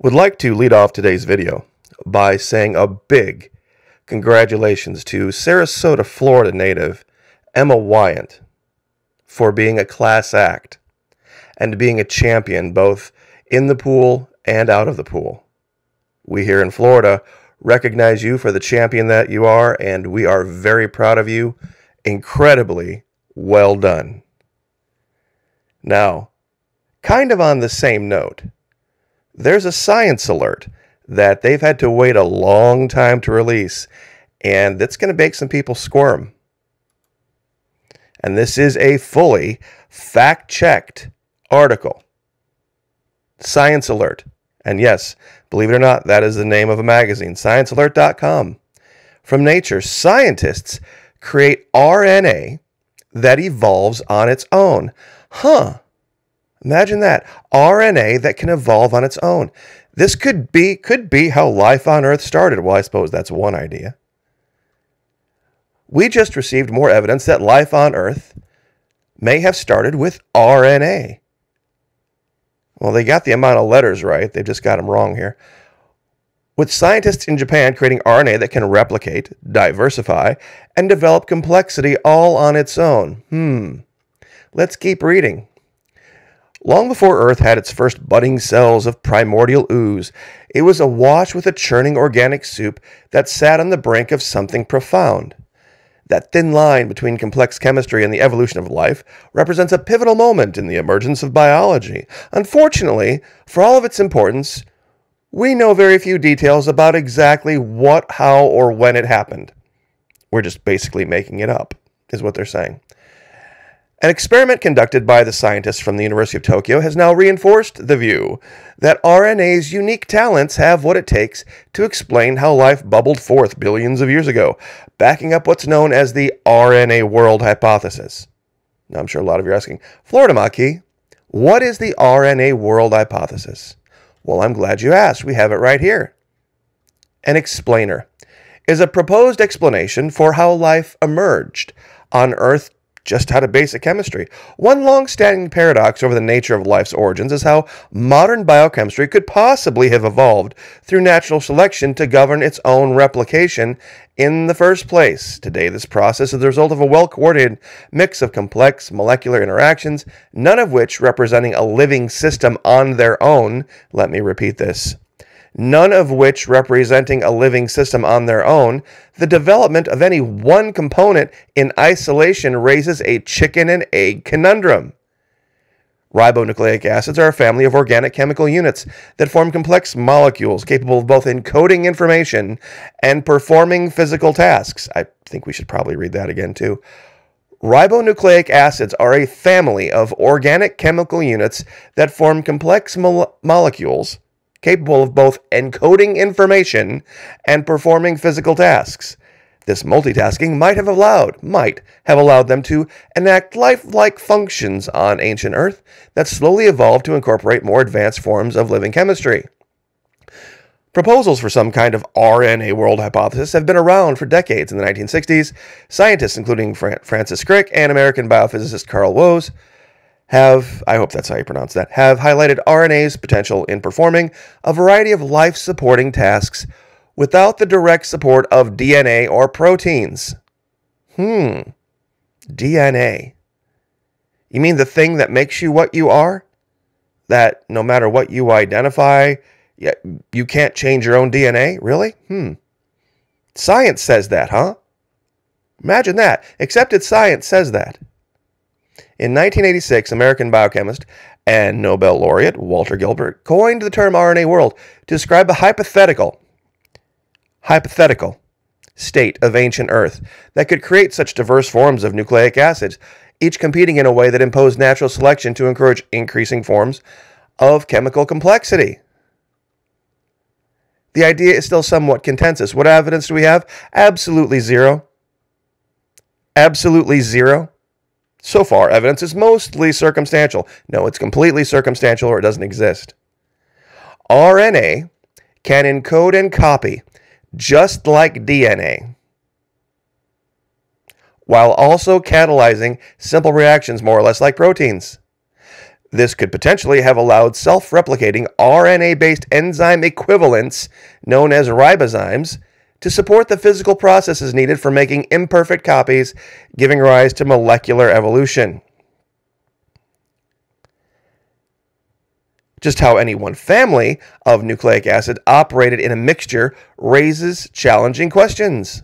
Would like to lead off today's video by saying a big congratulations to Sarasota, Florida native Emma Weyant for being a class act and being a champion both in the pool and out of the pool. We here in Florida recognize you for the champion that you are, and we are very proud of you. Incredibly well done. Now, kind of on the same note, there's a science alert that they've had to wait a long time to release, and that's going to make some people squirm. And this is a fully fact checked article. Science Alert. And yes, believe it or not, that is the name of a magazine, sciencealert.com. From Nature, scientists create RNA that evolves on its own. Huh. Imagine that. RNA that can evolve on its own. This could be could be how life on earth started. Well, I suppose that's one idea. We just received more evidence that life on earth may have started with RNA. Well, they got the amount of letters right. They just got them wrong here. With scientists in Japan creating RNA that can replicate, diversify, and develop complexity all on its own. Hmm. Let's keep reading. Long before Earth had its first budding cells of primordial ooze, it was awash with a churning organic soup that sat on the brink of something profound. That thin line between complex chemistry and the evolution of life represents a pivotal moment in the emergence of biology. Unfortunately, for all of its importance, we know very few details about exactly what, how, or when it happened. We're just basically making it up, is what they're saying. An experiment conducted by the scientists from the University of Tokyo has now reinforced the view that RNA's unique talents have what it takes to explain how life bubbled forth billions of years ago, backing up what's known as the RNA world hypothesis. Now, I'm sure a lot of you are asking, Florida Maquis, what is the RNA world hypothesis? Well, I'm glad you asked. We have it right here. An explainer is a proposed explanation for how life emerged on Earth just out of basic chemistry. One long standing paradox over the nature of life's origins is how modern biochemistry could possibly have evolved through natural selection to govern its own replication in the first place. Today, this process is the result of a well coordinated mix of complex molecular interactions, none of which representing a living system on their own. Let me repeat this none of which representing a living system on their own, the development of any one component in isolation raises a chicken and egg conundrum. Ribonucleic acids are a family of organic chemical units that form complex molecules capable of both encoding information and performing physical tasks. I think we should probably read that again too. Ribonucleic acids are a family of organic chemical units that form complex mo- molecules capable of both encoding information and performing physical tasks. This multitasking might have allowed, might have allowed them to enact lifelike functions on ancient Earth that slowly evolved to incorporate more advanced forms of living chemistry. Proposals for some kind of RNA world hypothesis have been around for decades. In the 1960s, scientists, including Francis Crick and American biophysicist Carl Woese, have, I hope that's how you pronounce that, have highlighted RNA's potential in performing a variety of life supporting tasks without the direct support of DNA or proteins. Hmm, DNA. You mean the thing that makes you what you are? That no matter what you identify, you can't change your own DNA? Really? Hmm. Science says that, huh? Imagine that. Accepted science says that. In 1986, American biochemist and Nobel laureate Walter Gilbert coined the term RNA world to describe a hypothetical, hypothetical state of ancient Earth that could create such diverse forms of nucleic acids, each competing in a way that imposed natural selection to encourage increasing forms of chemical complexity. The idea is still somewhat contentious. What evidence do we have? Absolutely zero. Absolutely zero. So far, evidence is mostly circumstantial. No, it's completely circumstantial or it doesn't exist. RNA can encode and copy just like DNA, while also catalyzing simple reactions more or less like proteins. This could potentially have allowed self replicating RNA based enzyme equivalents, known as ribozymes, to support the physical processes needed for making imperfect copies, giving rise to molecular evolution. Just how any one family of nucleic acid operated in a mixture raises challenging questions.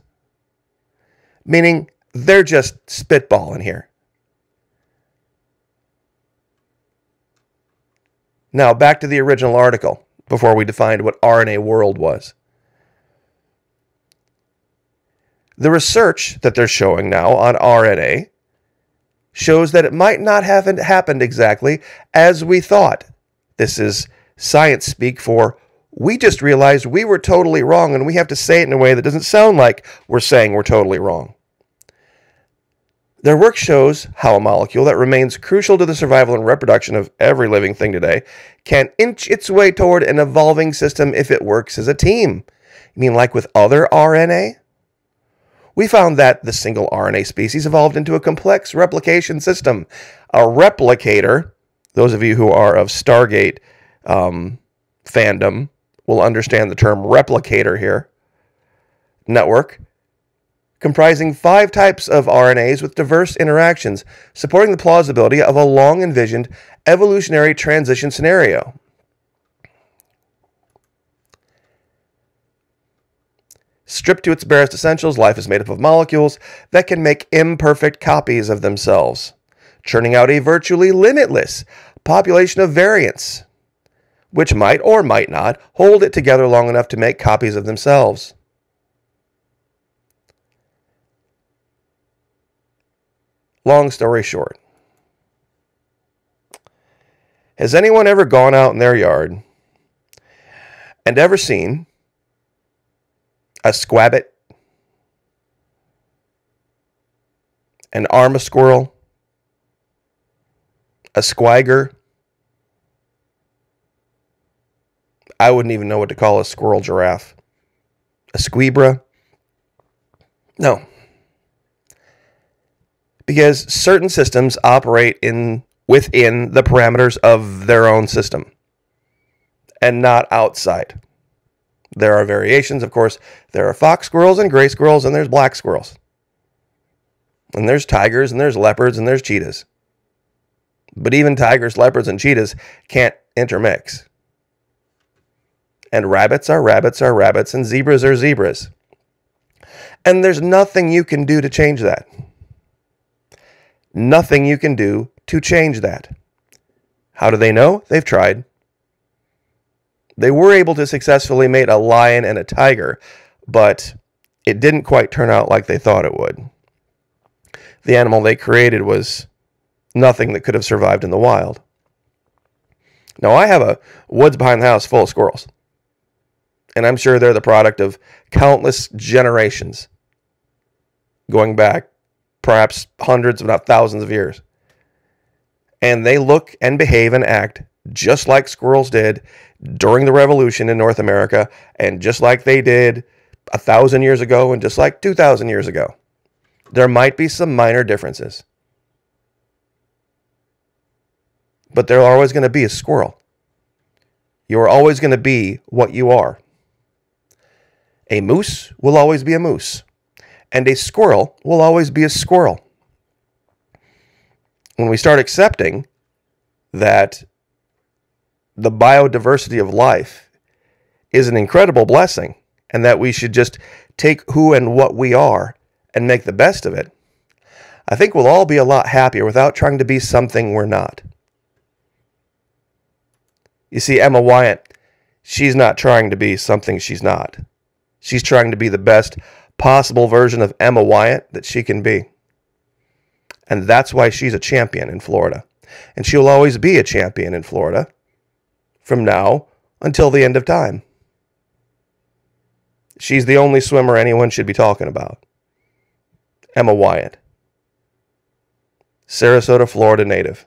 Meaning, they're just spitballing here. Now, back to the original article before we defined what RNA world was. The research that they're showing now on RNA shows that it might not have happened exactly as we thought. This is science speak for we just realized we were totally wrong and we have to say it in a way that doesn't sound like we're saying we're totally wrong. Their work shows how a molecule that remains crucial to the survival and reproduction of every living thing today can inch its way toward an evolving system if it works as a team. You mean like with other RNA? We found that the single RNA species evolved into a complex replication system. A replicator, those of you who are of Stargate um, fandom will understand the term replicator here. Network comprising five types of RNAs with diverse interactions, supporting the plausibility of a long envisioned evolutionary transition scenario. Stripped to its barest essentials, life is made up of molecules that can make imperfect copies of themselves, churning out a virtually limitless population of variants, which might or might not hold it together long enough to make copies of themselves. Long story short, has anyone ever gone out in their yard and ever seen a squabbit, an arma squirrel, a squagger? I wouldn't even know what to call a squirrel giraffe. A squebra? No because certain systems operate in within the parameters of their own system and not outside. There are variations, of course. There are fox squirrels and gray squirrels, and there's black squirrels. And there's tigers, and there's leopards, and there's cheetahs. But even tigers, leopards, and cheetahs can't intermix. And rabbits are rabbits are rabbits, and zebras are zebras. And there's nothing you can do to change that nothing you can do to change that. How do they know? They've tried. They were able to successfully mate a lion and a tiger, but it didn't quite turn out like they thought it would. The animal they created was nothing that could have survived in the wild. Now, I have a woods behind the house full of squirrels, and I'm sure they're the product of countless generations going back perhaps hundreds, if not thousands of years. And they look and behave and act just like squirrels did during the revolution in North America, and just like they did a thousand years ago, and just like 2,000 years ago. There might be some minor differences, but they're always going to be a squirrel. You are always going to be what you are. A moose will always be a moose and a squirrel will always be a squirrel. When we start accepting that the biodiversity of life is an incredible blessing and that we should just take who and what we are and make the best of it, I think we'll all be a lot happier without trying to be something we're not. You see, Emma Wyatt, she's not trying to be something she's not. She's trying to be the best possible version of Emma Wyatt that she can be. And that's why she's a champion in Florida. And she'll always be a champion in Florida from now until the end of time. She's the only swimmer anyone should be talking about. Emma Wyatt. Sarasota, Florida native.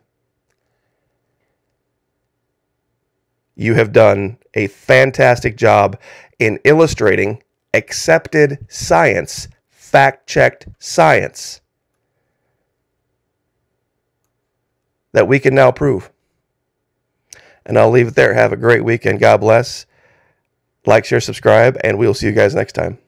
You have done a fantastic job in illustrating accepted science, fact checked science that we can now prove. And I'll leave it there. Have a great weekend. God bless. Like, share, subscribe, and we'll see you guys next time.